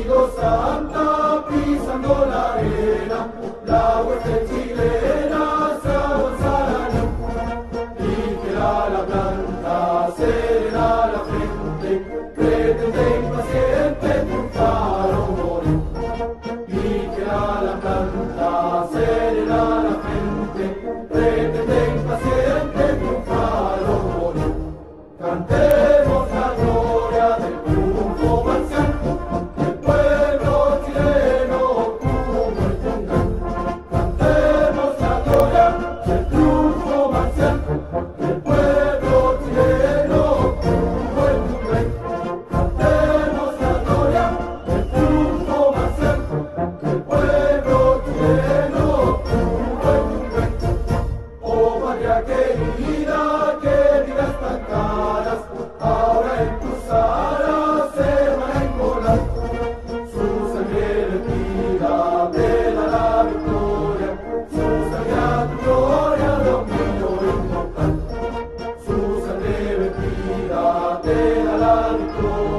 unidos Santa pisando la arena, la hueste chilena se avanzará y la planta será la frente, pretenden paciente triunfar o morir. Y la planta será patria querida, queridas tan caras, ahora en tus alas se van a encolar. Su sangre vertida vela la victoria, su sangre a tu gloria, dominio inmortal. Su sangre vertida vela la victoria.